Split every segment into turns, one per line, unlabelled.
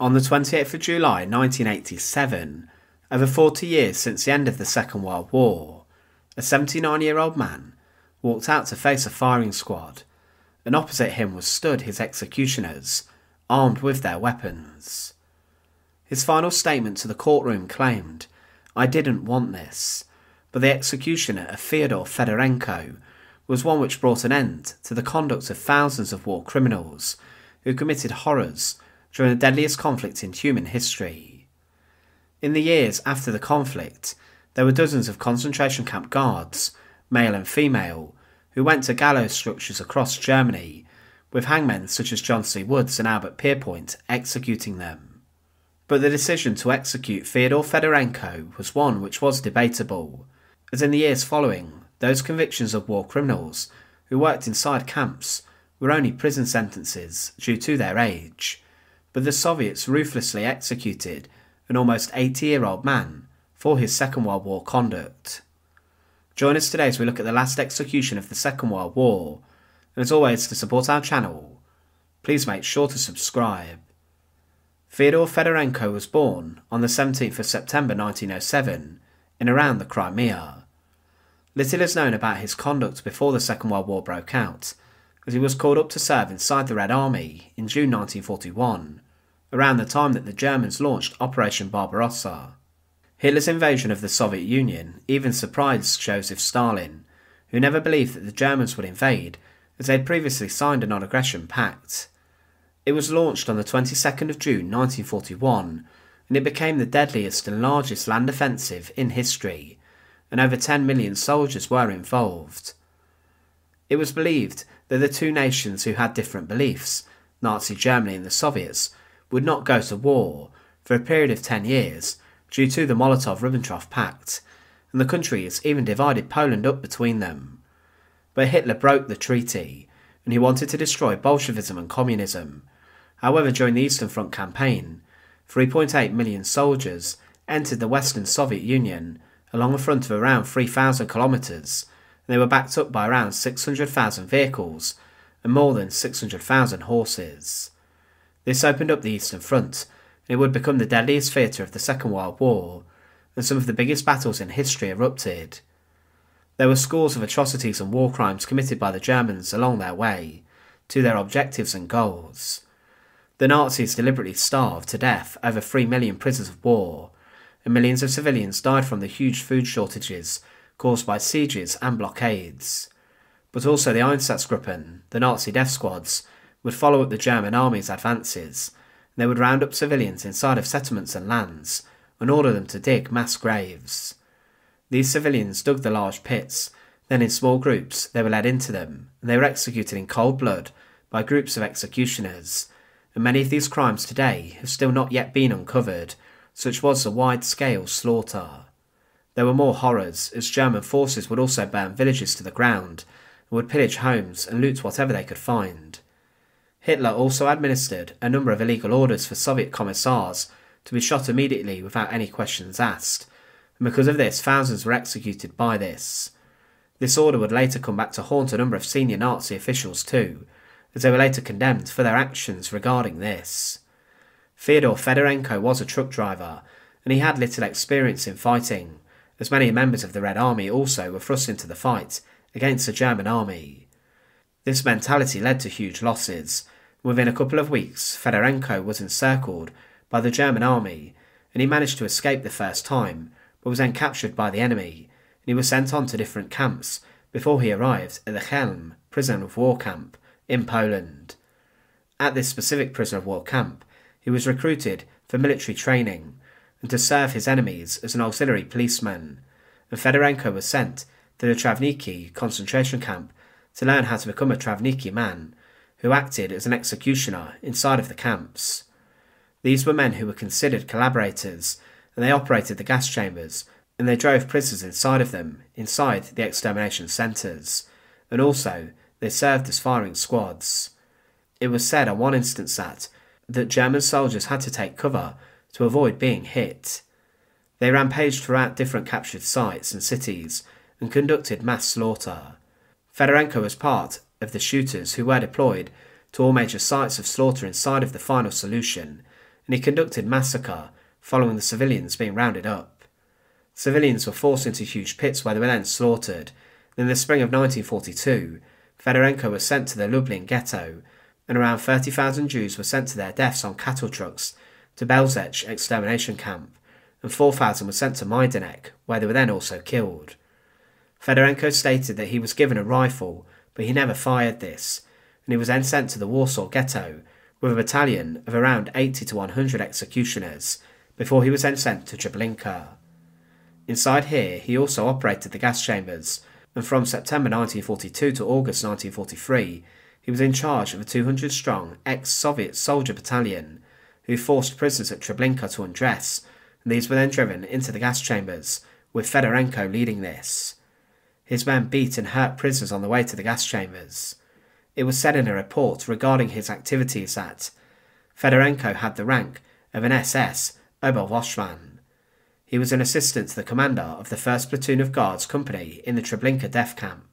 On the 28th of July 1987, over 40 years since the end of the Second World War, a 79 year old man walked out to face a firing squad, and opposite him was stood his executioners, armed with their weapons. His final statement to the courtroom claimed, I didn't want this, but the executioner of Feodor Fedorenko was one which brought an end to the conduct of thousands of war criminals who committed horrors during the deadliest conflict in human history. In the years after the conflict, there were dozens of concentration camp guards, male and female, who went to gallows structures across Germany, with hangmen such as John C. Woods and Albert Pierrepoint executing them. But the decision to execute Feodor Fedorenko was one which was debatable, as in the years following, those convictions of war criminals who worked inside camps were only prison sentences due to their age, but the Soviets ruthlessly executed an almost 80 year old man for his Second World War conduct. Join us today as we look at the last execution of the Second World War, and as always, to support our channel, please make sure to subscribe. Feodor Fedorenko was born on the 17th of September 1907 in around the Crimea. Little is known about his conduct before the Second World War broke out, as he was called up to serve inside the Red Army in June 1941, around the time that the Germans launched Operation Barbarossa. Hitler's invasion of the Soviet Union even surprised Joseph Stalin, who never believed that the Germans would invade, as they had previously signed a non aggression pact. It was launched on the 22nd of June 1941, and it became the deadliest and largest land offensive in history and over 10 million soldiers were involved. It was believed that the two nations who had different beliefs, Nazi Germany and the Soviets, would not go to war for a period of 10 years due to the Molotov Ribbentrop Pact, and the countries even divided Poland up between them. But Hitler broke the treaty, and he wanted to destroy Bolshevism and communism. However, during the Eastern Front campaign, 3.8 million soldiers entered the Western Soviet Union along a front of around 3,000 kilometres, and they were backed up by around 600,000 vehicles and more than 600,000 horses. This opened up the Eastern Front, and it would become the deadliest theatre of the Second World War, and some of the biggest battles in history erupted. There were scores of atrocities and war crimes committed by the Germans along their way to their objectives and goals. The Nazis deliberately starved to death over 3 million prisoners of war and millions of civilians died from the huge food shortages caused by sieges and blockades. But also the Einsatzgruppen, the Nazi death squads, would follow up the German army's advances, they would round up civilians inside of settlements and lands and order them to dig mass graves. These civilians dug the large pits, then in small groups they were led into them, and they were executed in cold blood by groups of executioners, and many of these crimes today have still not yet been uncovered such was the wide-scale slaughter. There were more horrors, as German forces would also burn villages to the ground and would pillage homes and loot whatever they could find. Hitler also administered a number of illegal orders for Soviet commissars to be shot immediately without any questions asked, and because of this, thousands were executed by this. This order would later come back to haunt a number of senior Nazi officials too, as they were later condemned for their actions regarding this. Fyodor Fedorenko was a truck driver, and he had little experience in fighting, as many members of the Red Army also were thrust into the fight against the German army. This mentality led to huge losses. Within a couple of weeks, Fedorenko was encircled by the German army, and he managed to escape the first time, but was then captured by the enemy, and he was sent on to different camps before he arrived at the Chelm prison of war camp in Poland. At this specific prison of war camp, he was recruited for military training and to serve his enemies as an auxiliary policeman, and Fedorenko was sent to the Trawniki concentration camp to learn how to become a Trawniki man, who acted as an executioner inside of the camps. These were men who were considered collaborators, and they operated the gas chambers, and they drove prisoners inside of them, inside the extermination centres, and also they served as firing squads. It was said on one instance that that German soldiers had to take cover to avoid being hit. They rampaged throughout different captured sites and cities and conducted mass slaughter. Fedorenko was part of the shooters who were deployed to all major sites of slaughter inside of the final solution, and he conducted massacre following the civilians being rounded up. Civilians were forced into huge pits where they were then slaughtered. In the spring of 1942, Fedorenko was sent to the Lublin ghetto, and around 30,000 Jews were sent to their deaths on cattle trucks to Belzec extermination camp, and 4,000 were sent to Majdanek, where they were then also killed. Fedorenko stated that he was given a rifle, but he never fired this, and he was then sent to the Warsaw ghetto with a battalion of around 80 to 100 executioners before he was then sent to Treblinka. Inside here, he also operated the gas chambers, and from September 1942 to August 1943, he was in charge of a 200 strong ex Soviet soldier battalion who forced prisoners at Treblinka to undress, and these were then driven into the gas chambers, with Fedorenko leading this. His men beat and hurt prisoners on the way to the gas chambers. It was said in a report regarding his activities that Fedorenko had the rank of an SS Oberwachtmann. He was an assistant to the commander of the 1st Platoon of Guards Company in the Treblinka death camp.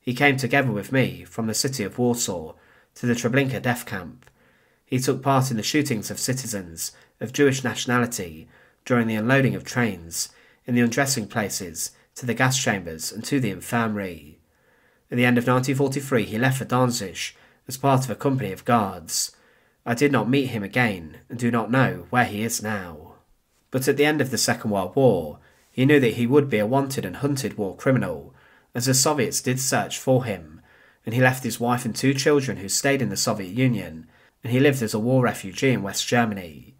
He came together with me from the city of Warsaw to the Treblinka death camp. He took part in the shootings of citizens of Jewish nationality during the unloading of trains, in the undressing places, to the gas chambers, and to the infirmary. At the end of 1943, he left for Danzig as part of a company of guards. I did not meet him again and do not know where he is now. But at the end of the Second World War, he knew that he would be a wanted and hunted war criminal, as the Soviets did search for him, and he left his wife and two children who stayed in the Soviet Union, and he lived as a war refugee in West Germany.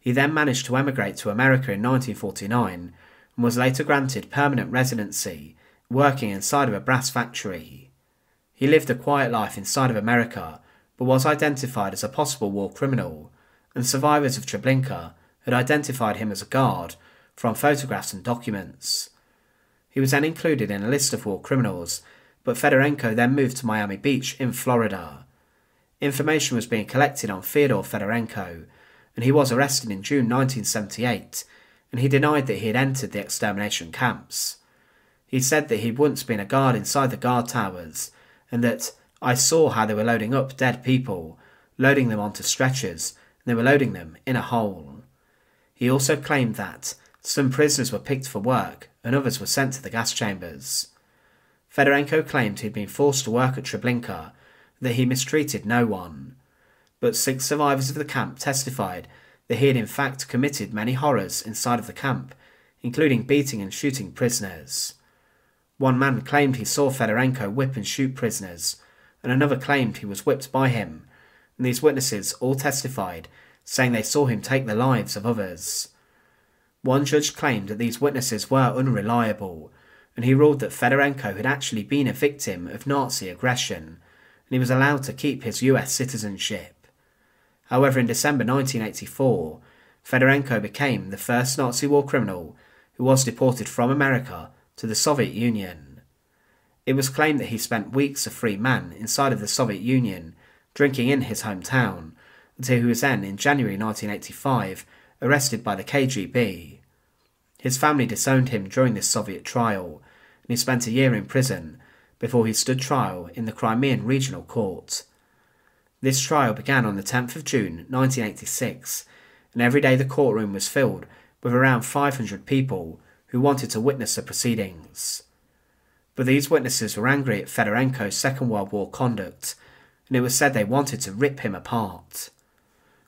He then managed to emigrate to America in 1949 and was later granted permanent residency working inside of a brass factory. He lived a quiet life inside of America, but was identified as a possible war criminal, and survivors of Treblinka had identified him as a guard from photographs and documents. He was then included in a list of war criminals, but Fedorenko then moved to Miami Beach in Florida. Information was being collected on Feodor Fedorenko, and he was arrested in June 1978, and he denied that he had entered the extermination camps. He said that he'd once been a guard inside the guard towers, and that I saw how they were loading up dead people, loading them onto stretchers, and they were loading them in a hole. He also claimed that some prisoners were picked for work and others were sent to the gas chambers. Fedorenko claimed he'd been forced to work at Treblinka, that he mistreated no one. But six survivors of the camp testified that he had in fact committed many horrors inside of the camp, including beating and shooting prisoners. One man claimed he saw Fedorenko whip and shoot prisoners, and another claimed he was whipped by him, and these witnesses all testified, saying they saw him take the lives of others. One judge claimed that these witnesses were unreliable, and he ruled that Fedorenko had actually been a victim of Nazi aggression, and he was allowed to keep his US citizenship. However, in December 1984, Fedorenko became the first Nazi war criminal who was deported from America to the Soviet Union. It was claimed that he spent weeks a free man inside of the Soviet Union, drinking in his hometown, until he was then, in January 1985, arrested by the KGB. His family disowned him during this Soviet trial, and he spent a year in prison before he stood trial in the Crimean Regional Court. This trial began on the 10th of June 1986, and every day the courtroom was filled with around 500 people who wanted to witness the proceedings. But these witnesses were angry at Fedorenko's Second World War conduct, and it was said they wanted to rip him apart.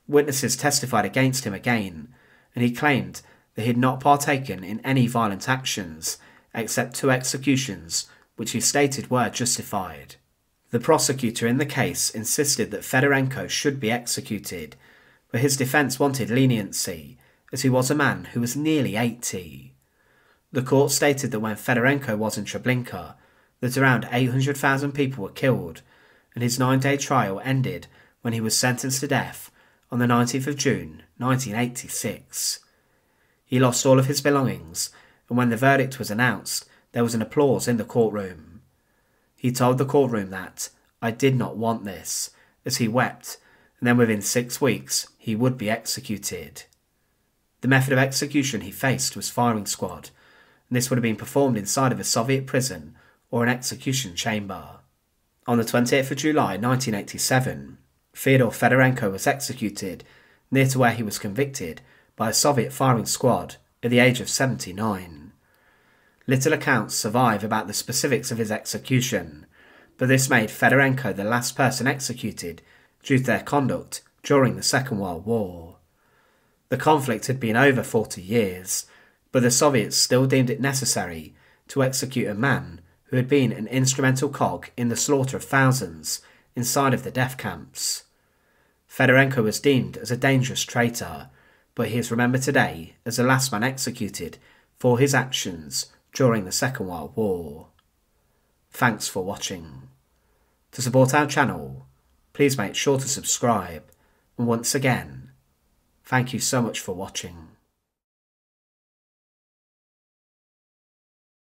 Witnesses testified against him again, and he claimed that he had not partaken in any violent actions except two executions, which he stated were justified. The prosecutor in the case insisted that Fedorenko should be executed, but his defence wanted leniency, as he was a man who was nearly 80. The court stated that when Fedorenko was in Treblinka, that around 800,000 people were killed, and his nine day trial ended when he was sentenced to death on the 19th of June 1986. He lost all of his belongings, and when the verdict was announced, there was an applause in the courtroom. He told the courtroom that, I did not want this, as he wept, and then within six weeks he would be executed. The method of execution he faced was firing squad, and this would have been performed inside of a Soviet prison or an execution chamber. On the 28th of July 1987, Feodor Fedorenko was executed near to where he was convicted by a Soviet firing squad at the age of 79. Little accounts survive about the specifics of his execution, but this made Fedorenko the last person executed due to their conduct during the Second World War. The conflict had been over 40 years, but the Soviets still deemed it necessary to execute a man who had been an instrumental cog in the slaughter of thousands inside of the death camps. Fedorenko was deemed as a dangerous traitor, but he is remembered today as the last man executed for his actions during the Second World War. Thanks for watching. To support our channel, please make sure to subscribe, and once again, thank you so much for watching.